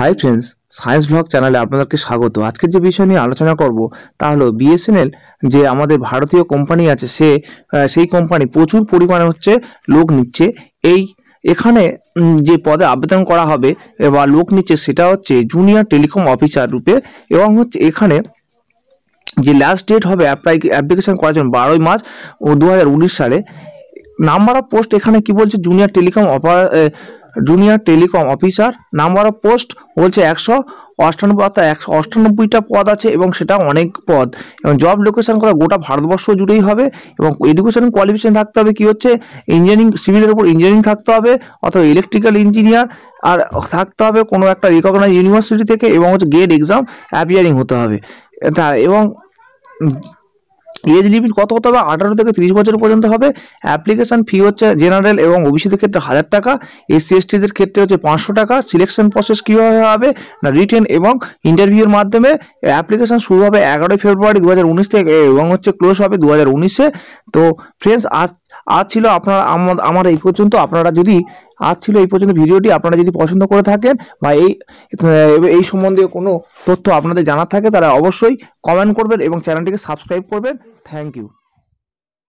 Hi friends science blog চ্যানেলে আপনাদেরকে স্বাগত। আজকের যে বিষয় নিয়ে আলোচনা করব, তা হলো বিএসএনএল যে আমাদের ভারতীয় কোম্পানি আছে, সে সেই কোম্পানি প্রচুর পরিমাণে হচ্ছে লোক নিচ্ছে। এই, এখানে যে পদে আবেদন করা হবে বা লোক নিচ্ছে, সেটা হচ্ছে জুনিয়র টেলিকম অফিসার রূপে এবং হচ্ছে এখানে যে লাস্ট ডেট হবে অ্যাপ্লাই অ্যাপ্লিকেশন করার জন্য বারোই মার্চ দু সালে। নাম্বার অফ পোস্ট এখানে কি বলছে? Junior telecom junior telecom officer number of post বলছে একশো অষ্টানব্বই, অর্থাৎ একশো অষ্টানব্বইটা পদ আছে এবং সেটা অনেক পদ। এবং জব লোকেশন করা গোটা ভারতবর্ষ জুড়েই হবে এবং এডুকেশন কোয়ালিফিকেশন থাকতে হবে কী হচ্ছে? ইঞ্জিনিয়ারিং সিভিলের উপর ইঞ্জিনিয়ারিং থাকতে হবে, অথবা ইলেকট্রিক্যাল ইঞ্জিনিয়ার আর থাকতে হবে কোনো একটা রিকগনাইজ ইউনিভার্সিটি থেকে এবং হচ্ছে গেট এক্সাম অ্যাপিয়ারিং হতে হবে। তা, এবং এজ লিমিট কত হতে হবে? আঠারো থেকে তিরিশ বছর পর্যন্ত হবে। অ্যাপ্লিকেশন ফি হচ্ছে জেনারেল এবং ওবিসিদের ক্ষেত্রে হাজার টাকা। এসসি এসটিদের ক্ষেত্রে হচ্ছে পাঁচশো টাকা। সিলেকশন প্রসেস কীভাবে হবে? না রিটেন এবং ইন্টারভিউর মাধ্যমে অ্যাপ্লিকেশন শুরু হবে এগারোই ফেব্রুয়ারি দু হাজার উনিশ থেকে এবং হচ্ছে ক্লোজ হবে দু হাজার উনিশে। তো ফ্রেন্ডস আজ আজ ছিল আপনার আমার- এই পর্যন্ত। আপনারা যদি আজ ছিল এই পর্যন্ত ভিডিওটি আপনারা যদি পছন্দ করে থাকেন বা এই এই সম্বন্ধে কোনো তথ্য আপনাদের জানার থাকে, তারা অবশ্যই কমেন্ট করবেন এবং চ্যানেলটিকে সাবস্ক্রাইব করবেন। Thank you